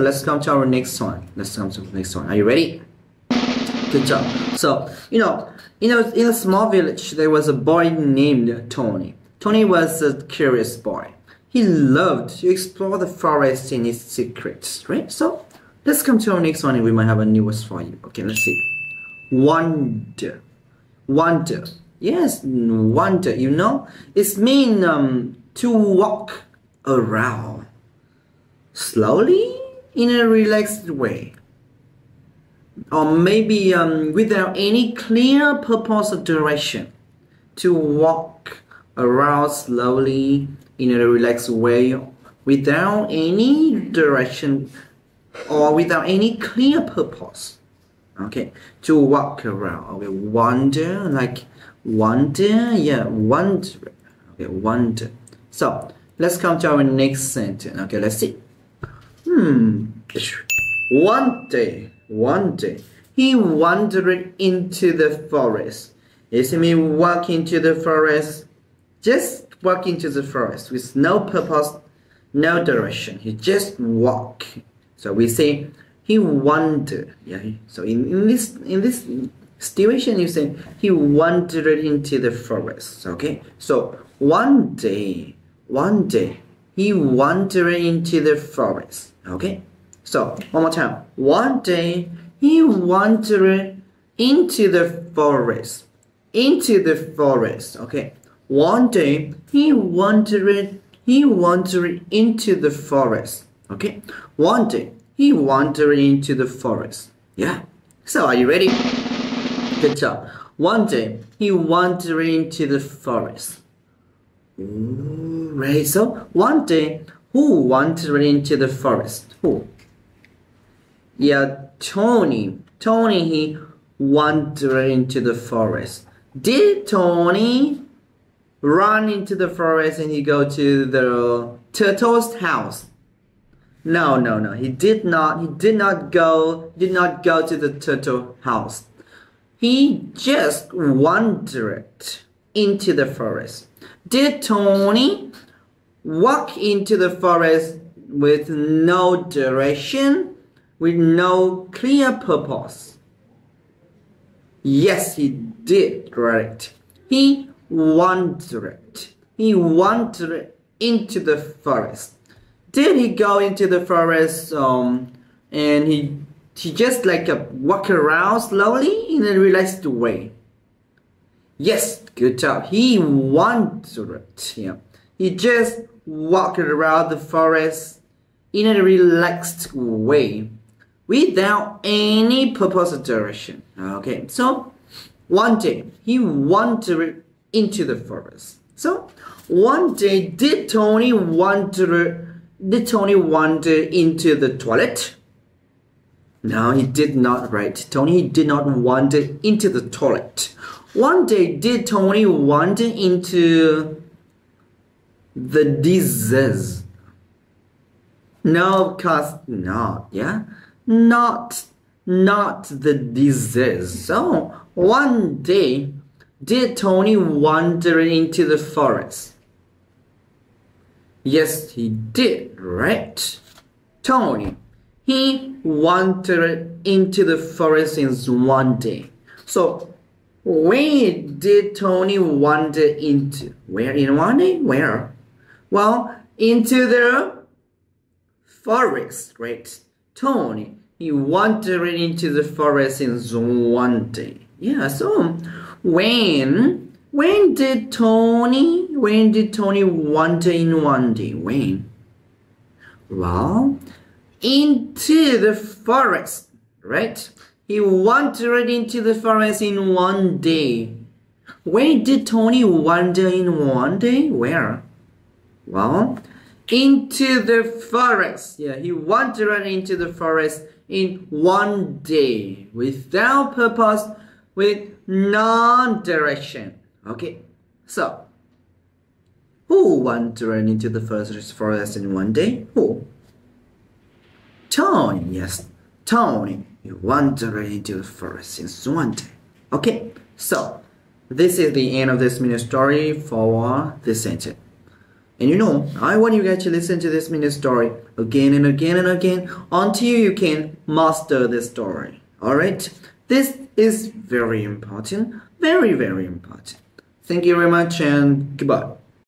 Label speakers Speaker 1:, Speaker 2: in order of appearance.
Speaker 1: Let's come to our next one. Let's come to the next one. Are you ready? Good job. So, you know, you know, in a small village, there was a boy named Tony. Tony was a curious boy. He loved to explore the forest and its secrets, right? So, let's come to our next one and we might have a new word for you. Okay, let's see. Wonder. Wonder. Yes, wonder, you know? It's mean um, to walk around slowly in a relaxed way. Or maybe um, without any clear purpose or direction to walk around slowly in a relaxed way without any direction or without any clear purpose. Okay? To walk around. Okay wander like wonder yeah wonder. Okay wonder. So let's come to our next sentence. Okay let's see hmm. One day one day he wandered into the forest. You see me walk into the forest? Just walk into the forest with no purpose no direction. He just walk. So we say he wandered yeah. So in, in this in this situation you say he wandered into the forest okay? So one day one day he wandered into the forest okay? So one more time. One day he wandered into the forest. Into the forest okay? One day he wandered he wandered into the forest okay? One day he wandered into the forest. Yeah? So are you ready? Good job. One day, he wandered into the forest. Right, so one day, who wandered into the forest? Who? Yeah, Tony. Tony, he wandered into the forest. Did Tony run into the forest and he go to the turtle's house? No, no, no. He did not. He did not go. Did not go to the turtle house. He just wandered into the forest. Did Tony walk into the forest with no direction, with no clear purpose? Yes, he did, correct. He wandered. He wandered into the forest. Did he go into the forest um, and he he just like uh, walk around slowly in a relaxed way. Yes, good job. He wandered. Yeah. He just walked around the forest in a relaxed way without any purpose or direction. Okay, so one day he wandered into the forest. So one day did Tony wander did Tony wander into the toilet? No, he did not, right? Tony did not wander into the toilet. One day, did Tony wander into the disease? No, cause not, yeah? Not, not the disease. So, one day, did Tony wander into the forest? Yes, he did, right? Tony he wandered into the forest in one day. So where did Tony wander into? Where in one day? Where? Well, into the forest, right? Tony, he wandered into the forest in one day. Yeah, so when when did Tony when did Tony wander in one day? When? Well, into the forest, right? He wandered into the forest in one day. Where did Tony wander in one day? Where? Well, into the forest. Yeah, he wandered into the forest in one day without purpose, with non-direction. Okay, so who wandered into the forest forest in one day? Who? Tony, yes, Tony, you wandered into the forest in one day. Okay, so this is the end of this mini story for this sentence. And you know, I want you guys to listen to this mini story again and again and again until you can master this story. Alright? This is very important. Very, very important. Thank you very much and goodbye.